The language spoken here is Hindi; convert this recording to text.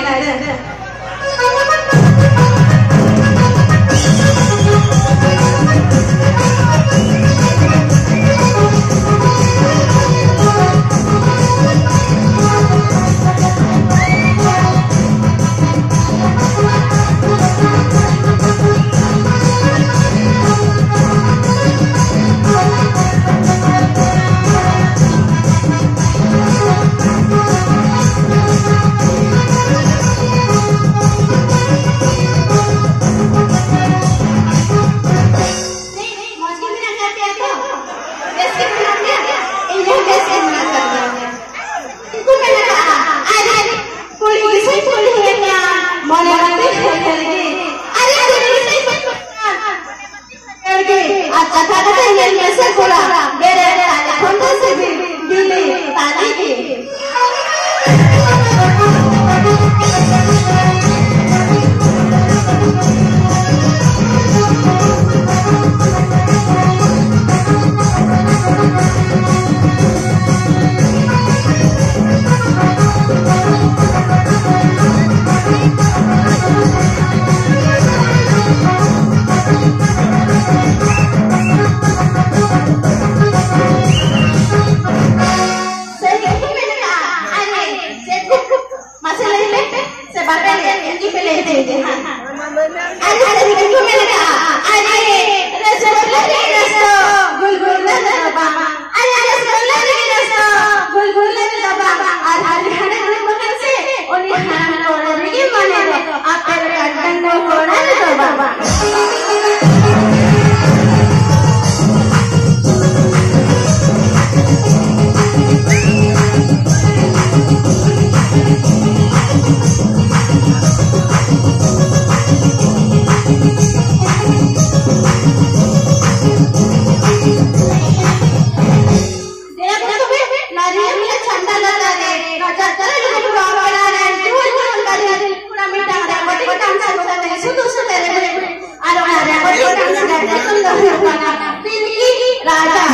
对对对 chocolate. करके देंगे हाँ मैंने कहा अरे रसगुल्ला नहीं रसो गुलगुल्ला दबा अरे रसगुल्ला नहीं रसो गुलगुल्ला दबा और अरे हने हने मगन से और ये हने और ये मने दो आप तेरे अड्डन को कोड़ा दो बाबा Thank you. Rata. Rata. Rata.